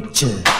picture.